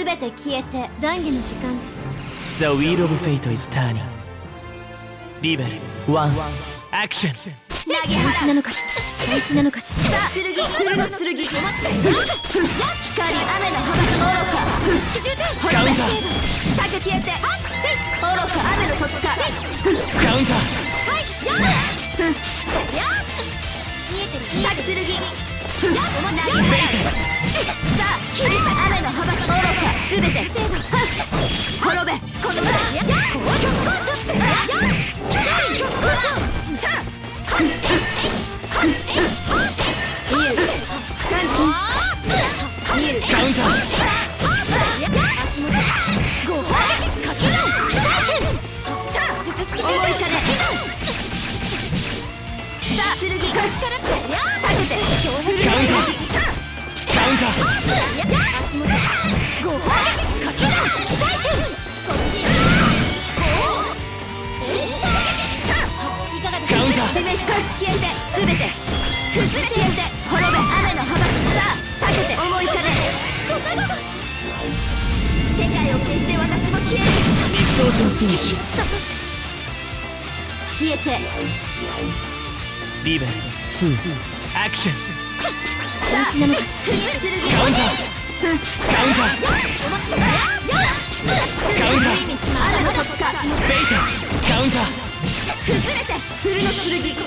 すべて消えて懺悔の時間です。The wheel of fate is turning. リベル1アクション投げ本気なのかし本気なのかしさあ剣フルの剣光雨の幅愚かカウンター策消えて。愚か雨の戸塚カウンターさ剣投げ払うさあ切り裂雨の幅愚かすべて滅べこの場見える感じ見えるカウンター思いかねさあ剣こっちから下げてフルのカウンターカウンターカウンター示し消えてすべて崩れ消えて滅べ雨の幅さあ下げて思いかね世界を消して私も消えるディストーションフィニッシュ消えてリベル2アクションさあ剣剣カウンターカウンターカウンター。タカウンター。崩れてフルの剣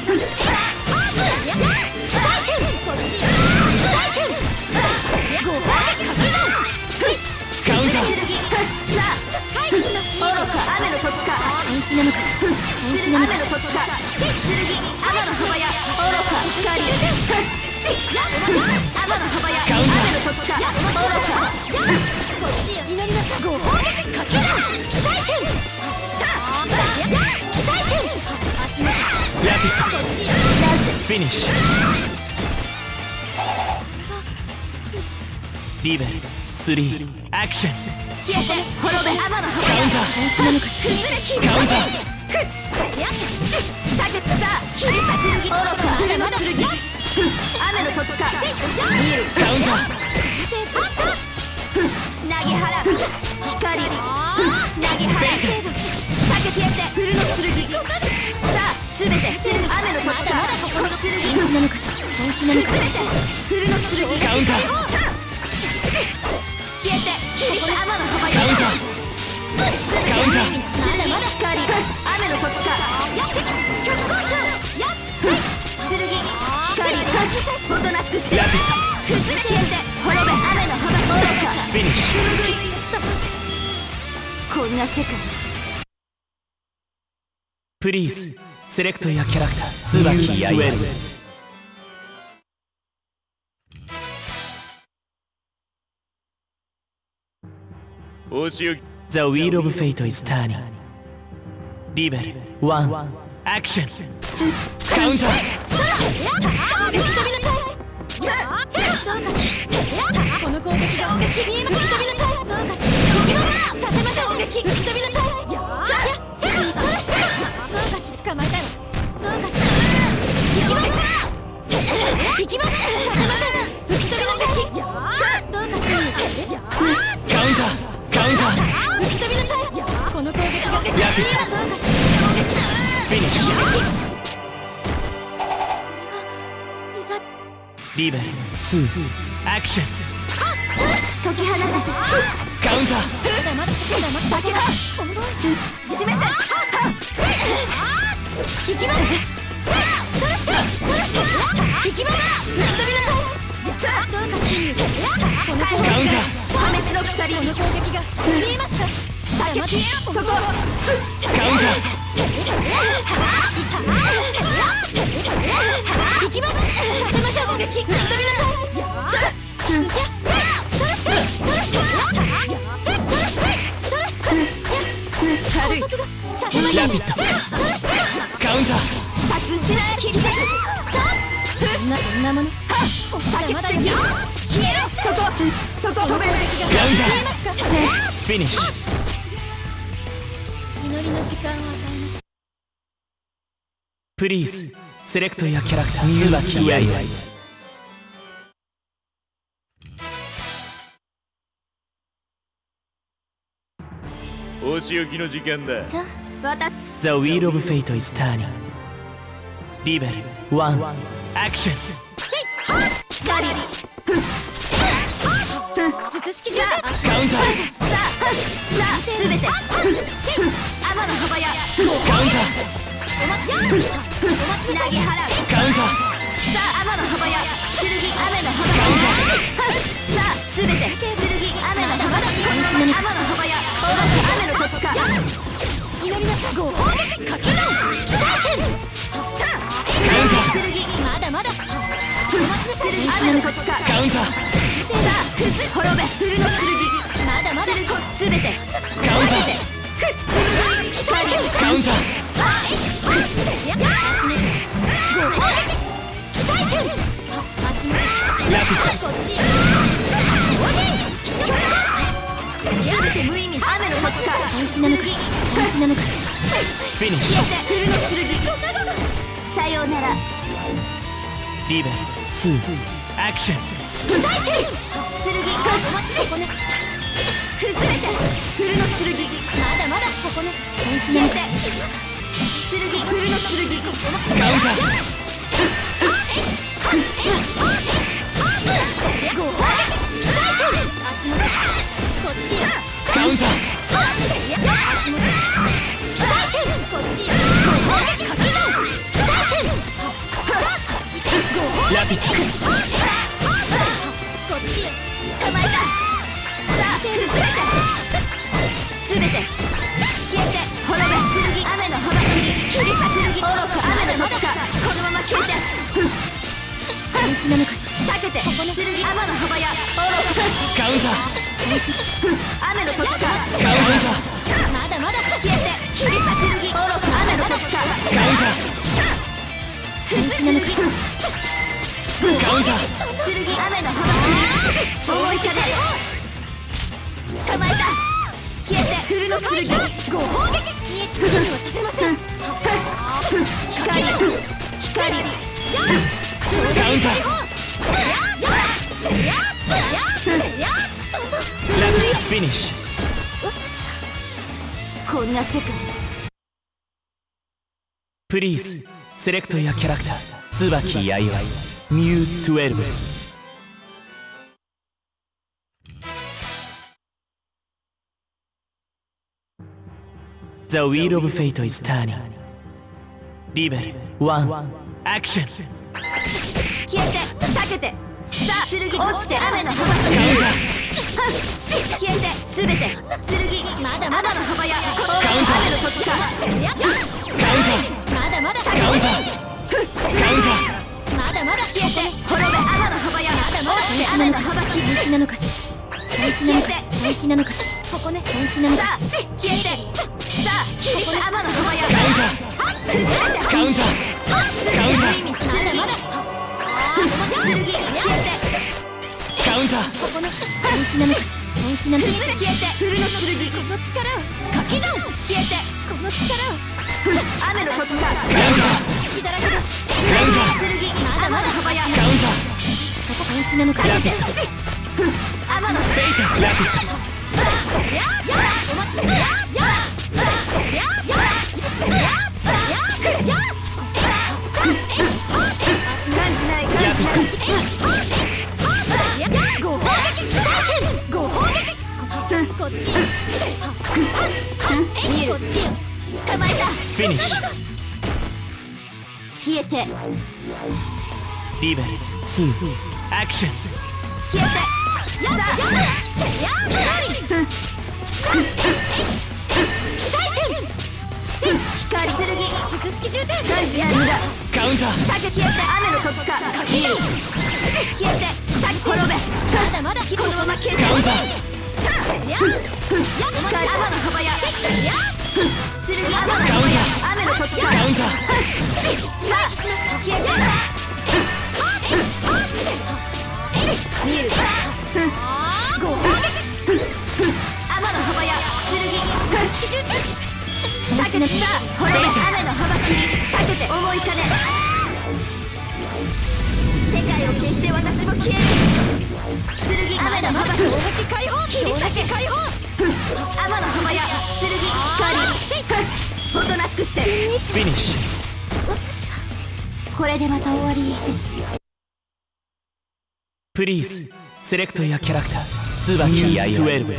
リベル3アクション消えて滅べ雨の幅やカウンターカウンターさげさあ切り裂ける愚か雨の剣雨の戸塚見えるカウンター投げ払う光投げ払う避け消えてフルの剣さあすべて雨の戸塚この剣本気なのかし本気なのか崩れてフルの剣カウンターカウンター光雨の戸塚剣光おとなしくしてラピッ崩れ消えて滅べ雨の幅愚かフィニッシこんな世界プリーズセレクトやキャラクター椿やいお仕置き The wheel of fate is turning. リベル1アクションカウンターこの攻撃がどうかしさせましょう吹き飛びなさいやーどうかし捕まえたいわどうかし行きます行きますさせません吹き飛びなさいやーどうかしやーカウンターカウンター吹き飛びなさいやーこの攻撃がラピッどうかしフィニッシュいざリベル2アクション解き行きます行きましこの攻撃カウンタ破滅の鎖この攻撃が見えますか酒そこー。カウンタ行きますさせましょう吹き飛びなさいや軽いーさせましょうーラピッドカウンター作しな切り裂くなこんなもの？酒防ぎ。消えろそこそこ止めるフィニッシュ。祈りの時間を与えます。プリーズセレクトやキャラクター椿やいお仕置きの時間だ。さあわた The wheel of fate is turning. リベル1アクション光術式重点カウンター。さあさあすべて。天の幅や。カウンタおまや。お待ちなさい投げ払うカウンターさあ天の幅や。剣雨の幅や。さあすべて。剣雨の幅天の幅や。雨のコツか祈りなさいご褒美かけろ奇祭戦カカウンター。あ滅べ古の剣まだまだ剣すべて無意味雨のコツか本気なのかし本気なのかしフィニッシュさようなら。リベル2アクション。剣お待ちここね崩れて古の剣。まだまだここね。本気な消えてのかし剣。古の剣。カウンター。ご褒美奇祭戦足元こっちカウンター足元奇祭戦こっちご褒ラピッドこっち捕まえたさあ崩れてすべて消えて滅べ剣雨の幅切り切り裂剣愚か雨のコツかこのまま消えて本気なのかし避けて剣雨の幅やカウンタか雨のコツかカウンターまだまだ消えて切り裂剣愚か雨のコツかカウンタ本気なのかしーカウンター。剣雨の思い捕まえた。消えて。古の剣ご褒美いえ次にはさせません光。光。カウンターフィニッシュこんな世界プリーズセレクトやキャラクター椿弥生ミュー12 The wheel of fate is turning. リベル1アクション消えて避けて。さあ剣落ちて。雨の幅カウンタ消えてすべて。剣まだまだ雨の幅やカウンター雨のカウンまだまだ。ターカウンターまだまだ消えて滅べ雨の幅や落ちて雨の幅切り本気なのかし本気なのかし本気なのかここね。本気なのかさあし消えてさあ切り裂雨の幅や崩れてーカウンターカウンターまだまだ剣消えてカウンターここね。本気なのかし本気なのかし崩れ消えて古の剣この力を掛け算消えてこの力を雨のコツか。カウンター。カウンター。剣雨の幅やカウンタここ本気なのかラピッド。雨のベイタラピッド。こっち見るこっち捕まえた。フィニッシュ消えて。リベル2アクション消えてややや勝利奇祭戦光剣術式重点感じない無駄カウンター避け消えて雨のコツか見る消えて先滅べまだまだこのまま消えてカウンターやや光雨の幅や剣雨の幅や雨のコツかカウンターさて見るご褒美雨の幅や剣術式重点避けてさあ滅べ雨の幅切り避けて思い。かね世界を消して私も消える剣雨の幅切り衝撃解放衝撃解放雨の幅やフィニッシュこれでまた終わりプリーズセレクトやキャラクター椿や12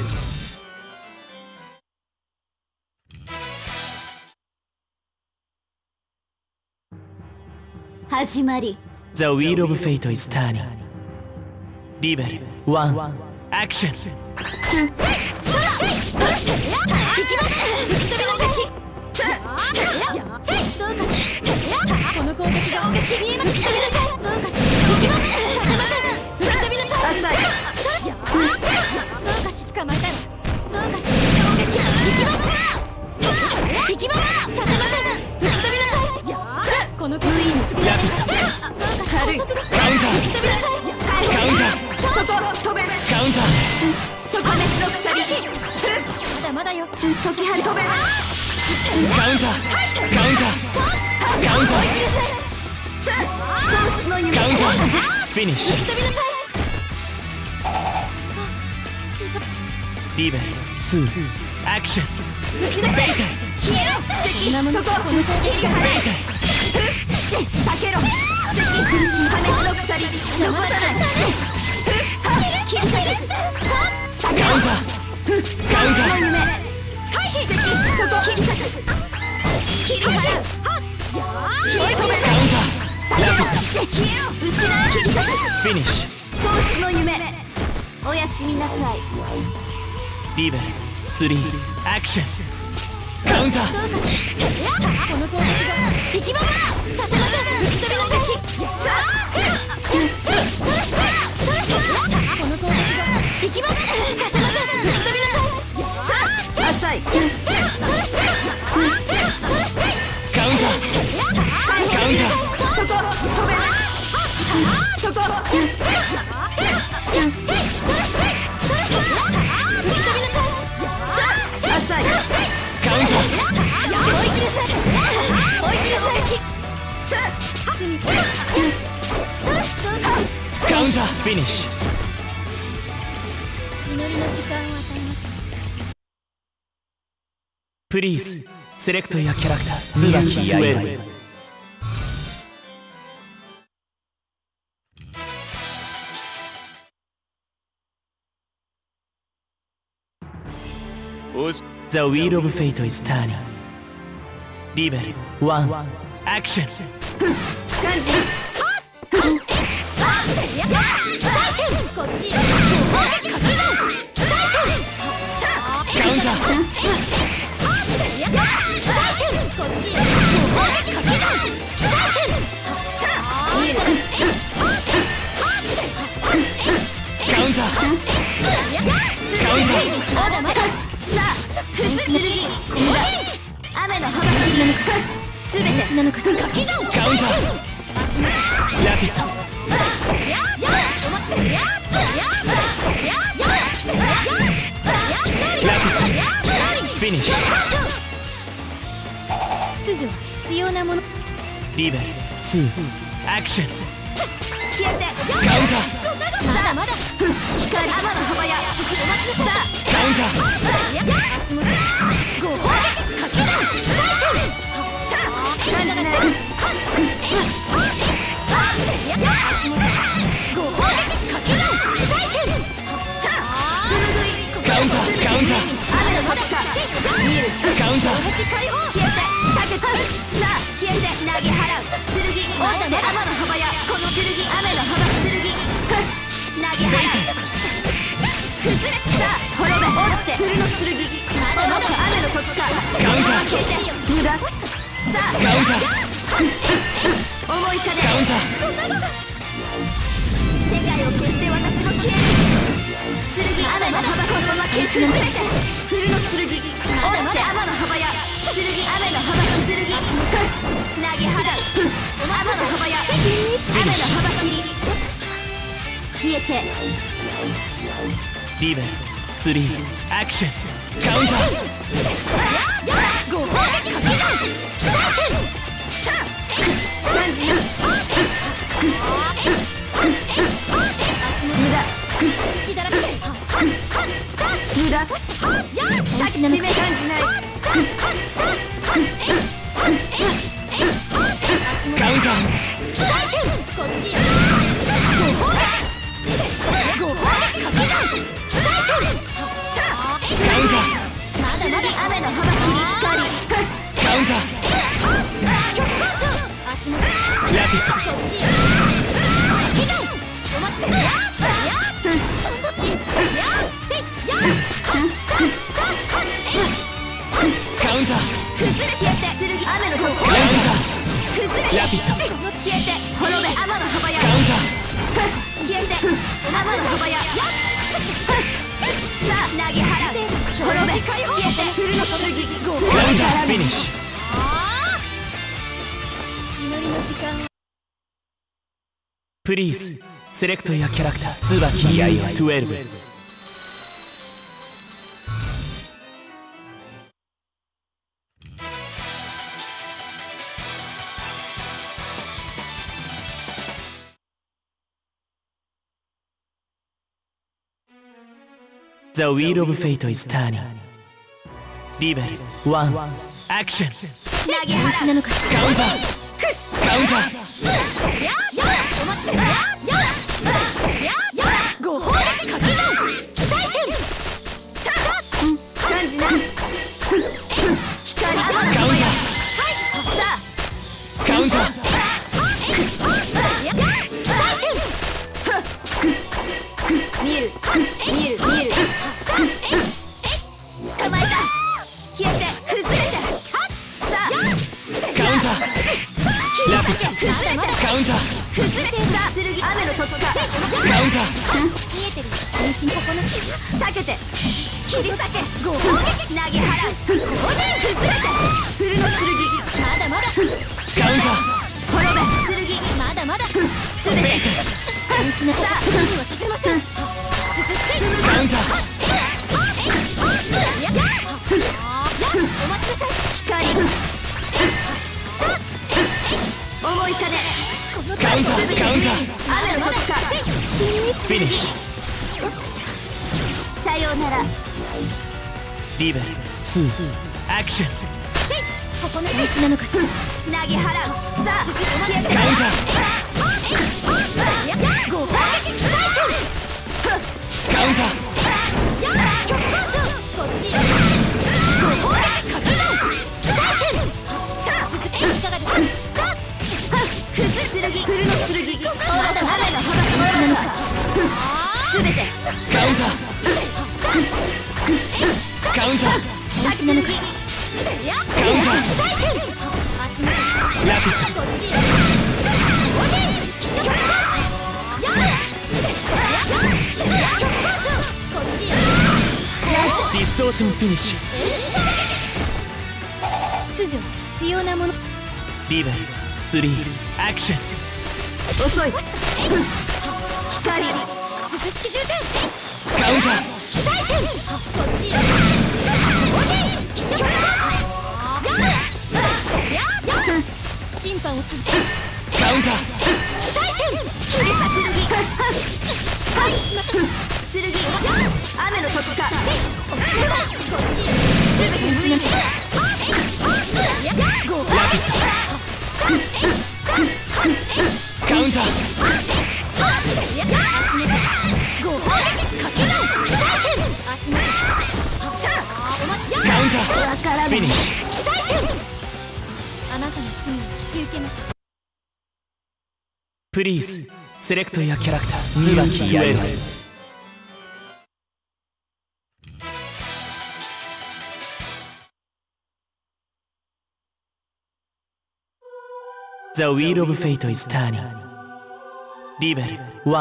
始まり。The wheel of fate is turning. リベル1アクションこの攻撃が見えます。どうかし行きますません吹き飛びなさい浅いどうかし捕まえたらどうかし行きます行きますさせません吹き飛びなさいこの攻撃に次ラピットどうかし軽い高速でカウンター吹き飛びなさいカウンター外飛べカウンター破滅の鎖まだまだよ解き放飛べカウンター。カウンター。カウンター。カウンター。フィニッシュ。吹き飛びなさいリベル2アクション。打ち抜け消えろそこ切り払え避けろ苦しい破滅の鎖残さない切り裂け避けろカウンター。カウンターフィニッシュ喪失の夢おやすみなさいリベル3アクションカウンターこの攻撃が行きますさせません吹き飛びなさいこの攻撃が行きますさせませんさいカウンターカウンターそこ飛べそこ浅いカウンター追い切りなさい。追い切りなさいカウンターフィニッシュ。祈りの時間プリーズセレクトやキャラクター椿や12おし The wheel of fate is turning. リベル1アクラピットリベル2アクション。消えてカウンタまだまだ。光雨の幅やカウンター。や足元ご褒美かき算あ感じないや足元ご褒美かき算カウンター。カウンター。雨の幅か見るカウンター投げ払う剣落ちて雨の幅やこの剣雨の幅剣ふっ投げ払う崩れ。さあ滅べ落ちて古の剣まだまだ雨の時かカウンター消えて無駄さあカウンター思いかねカウンター世界を消して私も消える剣雨の幅このまま消え崩れ。て消えて。リベル3アクションカウンター。ご褒美かき算感じな無駄隙だらけ無駄さっき締め感じないター。こっちよカウンター。まだまだ雨の幅切り光カウンター。直行勝足元ラピッこっちよ掛け算お待ちせややそんなちやせやはっはっはっはっえカウンター崩れ消えて剣雨の突カウン破タ崩れラピット。剣ごーカウンターフィニッシュあー。祈りの時間。プリーズセレクトやキ。ャラクター椿やいは12 The wheel of fate is turning リベル1アクション。投げ払う。なのかしらカウンター。カウンター雨のウンタ。ー見えてる本気のここの避けて切り裂けご褒美投げ払う崩れて古の剣まだまだカウンター滅べ剣まだまだすべて本気のここにはさせウンター。雨の突破フィニッシュ。さようなら。リベル2アクション。ここのなのかしら投げ払う。さあ消えて。カウンターを続けカウンター。大戦切り裂剣はいしまった剣雨の突破こっちよ本気なのプリーズ。セレクトやキャラクター。椿やい。は The wheel of fate is turning. リベル1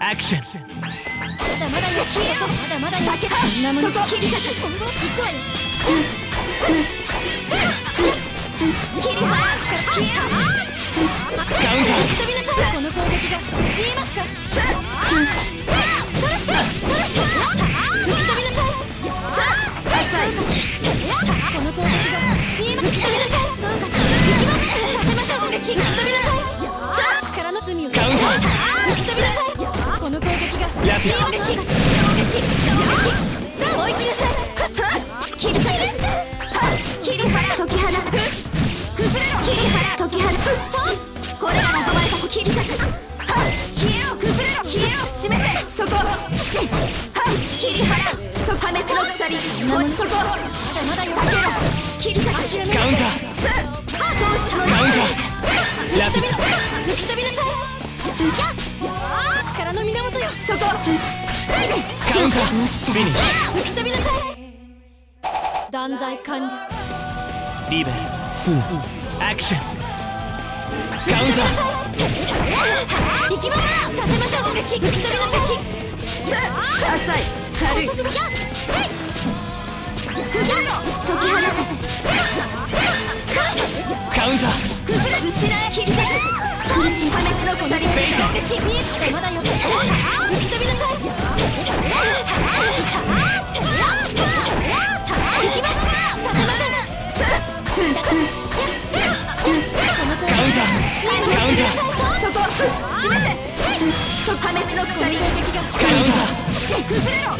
アクションまだまだよまだまだよ避けた。こんなものそこ切り裂く今後。行くわよ。切り離すから消えろカウンターこの攻撃が。見えますか断罪完了リベル。2アクション。カウンター。行きますさせましょう。吹き飛びなさい浅い軽いカウンター失え切り裂く苦しい破滅の鎖衝撃見えてまだよ吹き飛びなさいのがカウンタし崩れろ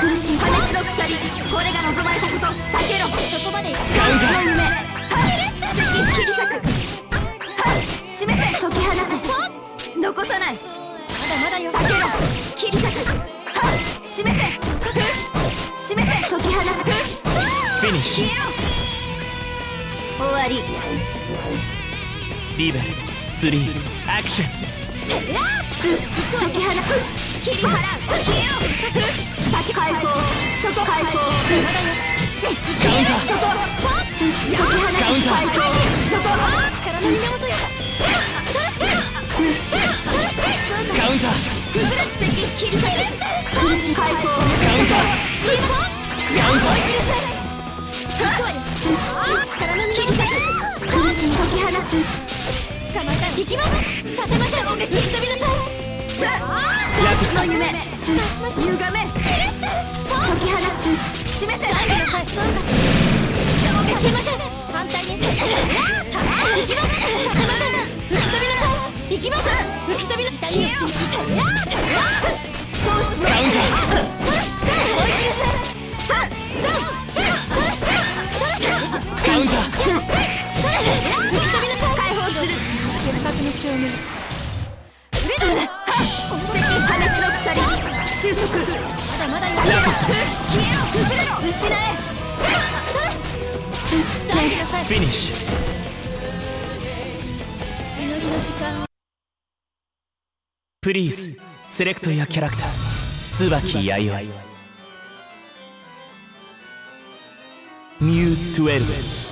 苦しい。破滅の鎖これが望まれたこと避けろリベル3アクション解き放つ切り払う消えろ先解放そこ解放カウンター。そこつ解き放つ解放そこ力の源よカウン。ター苦しい解放カウンター。カウンター。解き放つ捕まえた行きますさせましょう吹き飛びなさいつ喪失の夢す歪め解き放つ示せなさいなんかし衝撃ましょう反対に行きますさせましょう吹き飛びなさい行きます吹き飛びな痛みをし痛み喪失のカウンター追い切なさ証明奇跡破滅の鎖収束。まだまだよ消えろ崩れろ失え。フィニッシュ。祈りの時間。をプリーズ。セレクトやキャラクター。椿弥生ミュー12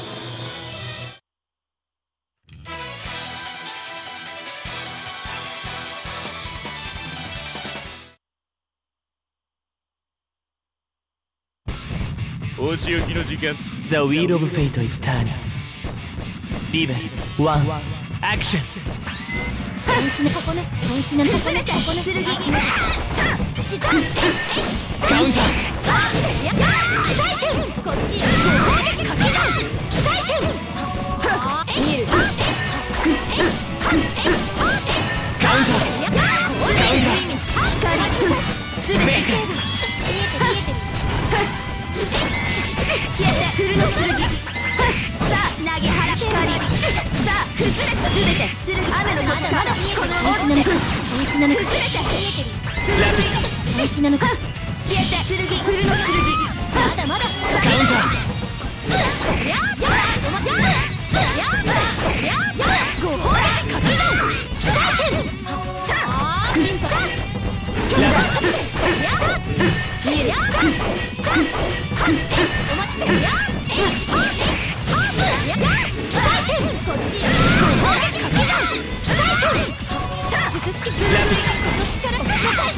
お仕置きの時間 The Wheel of Fate is turning. リベル1アクション本気のここね本気のここねここね剣カウンターなのか崩れて見えてるラピッなのか消え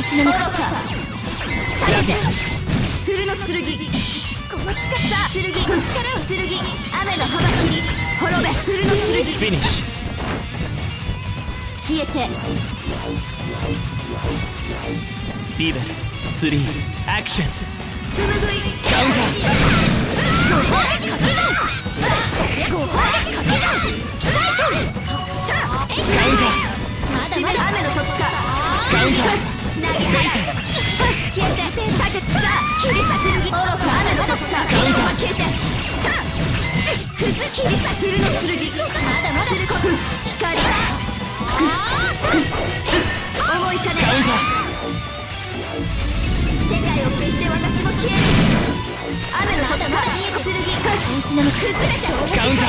何かした下げて。フルの剣。この力さ。あ剣。の力を剣。雨の幅切り。滅べ。フルの剣。フィニッシ消えて。ュリベル。3アクション。つむぐい。カウンター。ご褒美掛け算ご褒美掛け算機械算カウンター。ウン雨の戸塚剣崩れちゃうカウンタ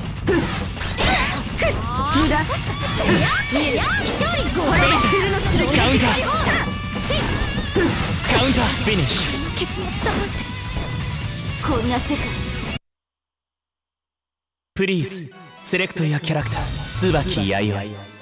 ー。こんな世界。プリーズセレクトやキャラクター椿弥生